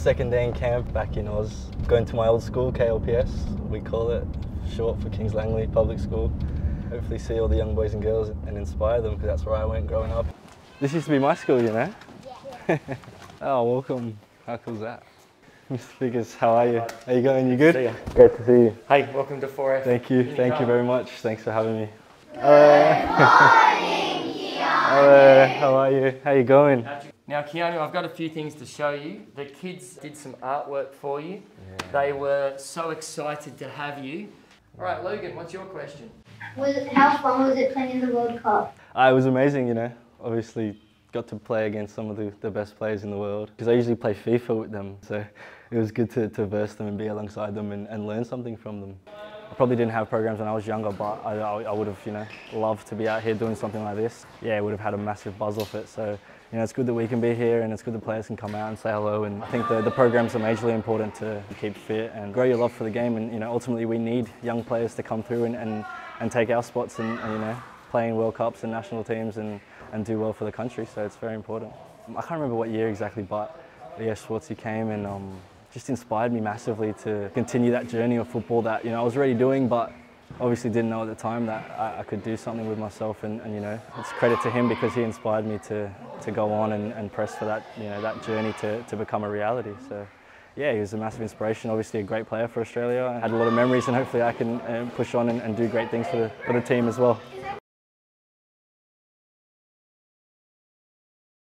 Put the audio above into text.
second day in camp back in Oz, going to my old school, KLPS, we call it, short for Kings Langley Public School. Hopefully see all the young boys and girls and inspire them because that's where I went growing up. This used to be my school, you know? Yeah. oh, welcome. How cool's that? Mr. Figures, how are you? How you going? You good? See ya. Great to see you. Hi, welcome to 4F. Thank you. Thank you very much. Thanks for having me. Hello. Hello. How are you? How you going? Now, Keanu, I've got a few things to show you. The kids did some artwork for you. They were so excited to have you. All right, Logan, what's your question? Was how fun was it playing in the World Cup? Uh, it was amazing, you know. Obviously, got to play against some of the, the best players in the world because I usually play FIFA with them. So it was good to, to verse them and be alongside them and, and learn something from them. I probably didn't have programs when I was younger, but I, I, would have, you know, loved to be out here doing something like this. Yeah, I would have had a massive buzz off it. So, you know, it's good that we can be here and it's good the players can come out and say hello. And I think the, the programs are majorly important to keep fit and grow your love for the game. And, you know, ultimately we need young players to come through and, and, and take our spots and, and, you know, playing World Cups and national teams and, and do well for the country. So it's very important. I can't remember what year exactly, but yeah, Schwarzy came and um, just inspired me massively to continue that journey of football that you know I was already doing, but obviously didn't know at the time that I, I could do something with myself. And, and, you know, it's credit to him because he inspired me to to go on and, and press for that you know that journey to, to become a reality. So. Yeah, he was a massive inspiration. Obviously, a great player for Australia. I had a lot of memories, and hopefully, I can uh, push on and, and do great things for the, for the team as well.